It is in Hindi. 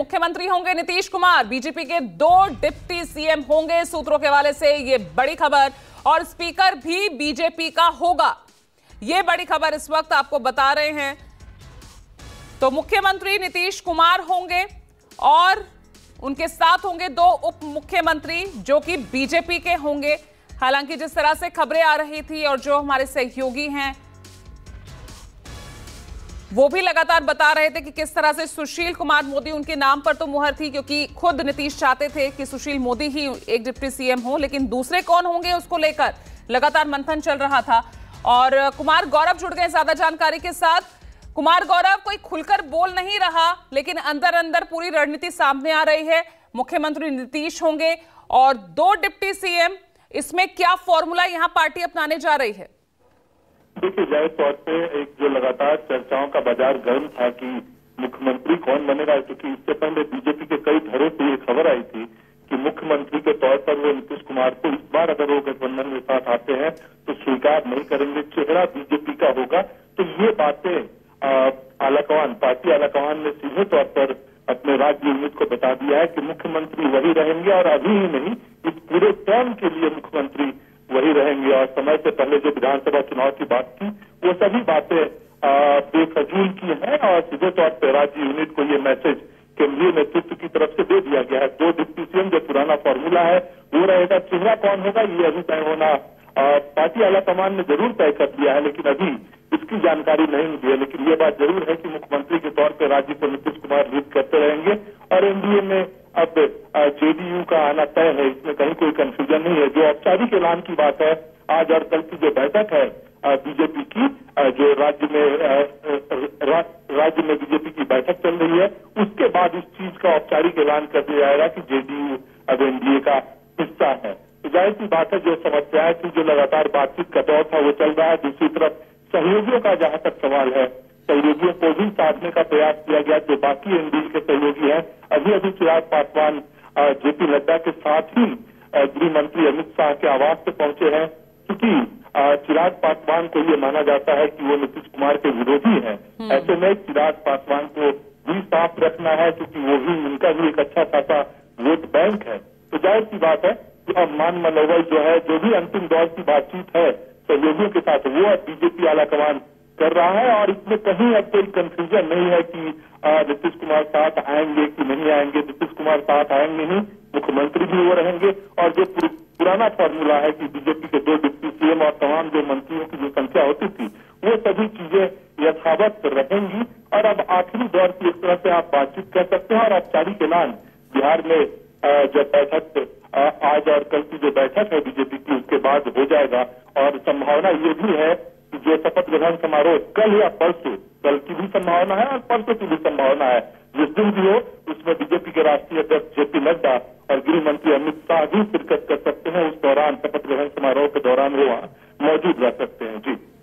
मुख्यमंत्री होंगे नीतीश कुमार, बीजेपी के दो डिप्टी सीएम होंगे, सूत्रों के हवाले से यह बड़ी खबर, और स्पीकर भी बीजेपी का होगा। यह बड़ी खबर इस वक्त आपको बता रहे हैं। तो मुख्यमंत्री नीतीश कुमार होंगे, और उनके साथ होंगे दो उप मुख्यमंत्री जो कि बीजेपी के होंगे। हालाँकि जिस तरह से खबरें आ रही थी और जो हमारे सहयोगी हैं वो भी लगातार बता रहे थे कि किस तरह से सुशील कुमार मोदी उनके नाम पर तो मुहर थी, क्योंकि खुद नीतीश चाहते थे कि सुशील मोदी ही एक डिप्टी सीएम हो, लेकिन दूसरे कौन होंगे उसको लेकर लगातार मंथन चल रहा था। और कुमार गौरव जुड़ गए ज़्यादा जानकारी के साथ। कुमार गौरव कोई खुलकर बोल नहीं रहा, लेकिन अंदर अंदर पूरी रणनीति सामने आ रही है। मुख्यमंत्री नीतीश होंगे और दो डिप्टी सीएम। इसमें क्या फॉर्मूला यहाँ पार्टी अपनाने जा रही है? देखिए ज़ाहिर तौर पे एक जो लगातार चर्चाओं का बाज़ार गर्म था कि मुख्यमंत्री कौन बनेगा, क्योंकि इससे पहले बीजेपी के कई घरों से ये खबर आई थी कि मुख्यमंत्री के तौर पर वो नीतीश कुमार को इस बार अगर वो गठबंधन के साथ आते हैं तो स्वीकार नहीं करेंगे, चेहरा बीजेपी का होगा। तो ये बातें आलाकमान पार्टी आलाकमान ने सीधे तौर पर अपने राज्य यूनिट को बता दिया है कि मुख्यमंत्री वही रहेंगे और अभी ही नहीं, इस पूरे टर्म के लिए मुख्यमंत्री वही रहेंगे। और समय से पहले जो विधानसभा चुनाव की बात की, वो सभी बातें बेफजूल की हैं और सीधे तौर पर राज्य यूनिट को ये मैसेज केंद्रीय नेतृत्व की तरफ़ से दे दिया गया है। दो डिप्टी सीएम, जो पुराना फॉर्मूला है, वो रहेगा चेहरा कौन होगा, ये अभी तय होना पार्टी आलाकमान ने ज़रूर तय कर दिया है, लेकिन अभी इसकी जानकारी नहीं मिली है। लेकिन ये बात ज़रूर है कि मुख्यमंत्री के तौर पर राज्य को नीतीश कुमार लीड करते रहेंगे और एनडीए में अब जेडीयू का आना तय है, इसमें कहीं कोई कंफ्यूजन नहीं है। जो औपचारिक ऐलान की बात है, आज और कल की जो बैठक है बीजेपी की जो राज्य में राज्य में बीजेपी की बैठक चल रही है, उसके बाद इस चीज़ का औपचारिक ऐलान कर दिया जाएगा कि जेडीयू अब एनडीए का हिस्सा है। तो ज़ाहिर सी बात है, जो समस्याएँ थी, जो लगातार बातचीत का दौर था, वो चल रहा है। दूसरी तरफ़, सहयोगियों का जहाँ तक सवाल है, सहयोगियों को भी साधने का प्रयास किया गया। जो बाकी एनडीए के सहयोगी हैं अभी अभी चिराग पासवान जेपी नड्डा के साथ ही गृह मंत्री अमित शाह के आवास से पहुँचे हैं क्योंकि चिराग पासवान को ये माना जाता है कि वो नीतीश कुमार के विरोधी हैं। ऐसे में चिराग पासवान को भी साफ़ रखना है क्योंकि वो भी उनका भी एक अच्छा खासा वोट बैंक है। तो ज़ाहिर सी बात है कि अब मान मनोबल जो है जो भी अंतिम दौर की बातचीत है सहयोगियों के साथ वो अब बीजेपी आलाकमान कर रहा है और इसमें कहीं अब कोई कंफ्यूजन नहीं है कि नीतीश कुमार साथ आएँगे कि नहीं आएँगे। नीतीश कुमार साथ आएँगे नहीं, मुख्यमंत्री भी वो रहेंगे। और जो पुराना फॉर्मूला है कि बीजेपी के दो डिप्टी सीएम और तमाम जो मंत्रियों की जो संख्या होती थी, वो सभी चीज़ें यथावत रहेंगी। और अब आखिरी दौर की एक तरह से आप बातचीत कर सकते हैं और औपचारिक ऐलान बिहार में जो बैठक आज और कल की जो बैठक है बीजेपी की, उसके बाद हो जाएगा। और संभावना ये भी है जो शपथ ग्रहण समारोह कल या परसों, कल की भी संभावना है और परसों की भी संभावना है। जिस दिन भी हो, उसमें बीजेपी के राष्ट्रीय अध्यक्ष जेपी नड्डा और गृह मंत्री अमित शाह भी शिरकत कर सकते हैं। उस दौरान शपथ ग्रहण समारोह के दौरान वो मौजूद रह सकते हैं। जी।